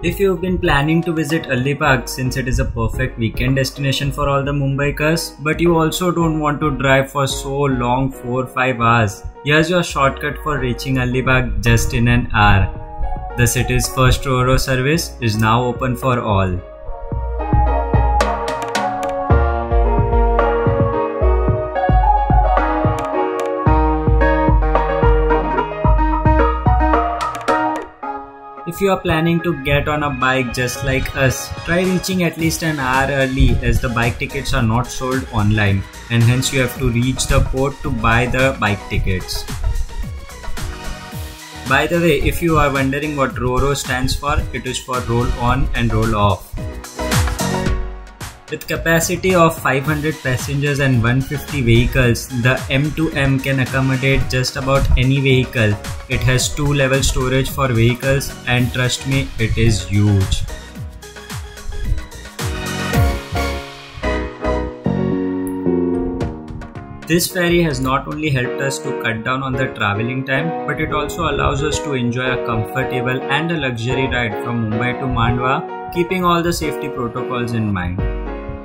If you've been planning to visit Alibaug since it is a perfect weekend destination for all the Mumbaikars, but you also don't want to drive for so long 4-5 hours, here's your shortcut for reaching Alibaug just in an hour. The city's first Ro-Ro service is now open for all. If you are planning to get on a bike just like us, try reaching at least an hour early as the bike tickets are not sold online and hence you have to reach the port to buy the bike tickets. By the way, if you are wondering what RORO stands for, it is for roll on and roll off. With capacity of 500 passengers and 150 vehicles, the M2M can accommodate just about any vehicle. It has two level storage for vehicles and trust me, it is huge. This ferry has not only helped us to cut down on the traveling time, but it also allows us to enjoy a comfortable and a luxury ride from Mumbai to Mandwa, keeping all the safety protocols in mind.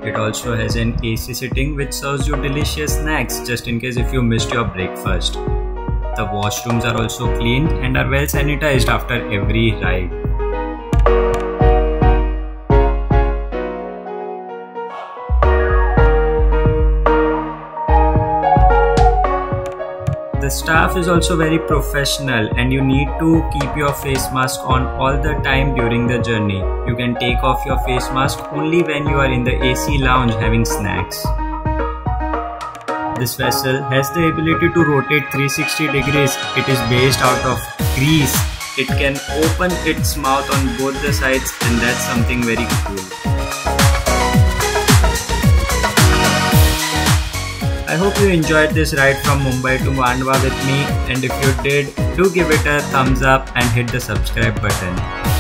It also has an AC sitting which serves you delicious snacks just in case if you missed your breakfast. The washrooms are also clean and are well sanitized after every ride. The staff is also very professional and you need to keep your face mask on all the time during the journey. You can take off your face mask only when you are in the AC lounge having snacks. This vessel has the ability to rotate 360 degrees. It is based out of Greece. It can open its mouth on both the sides and that's something very cool. I hope you enjoyed this ride from Mumbai to Mandwa with me and if you did, do give it a thumbs up and hit the subscribe button.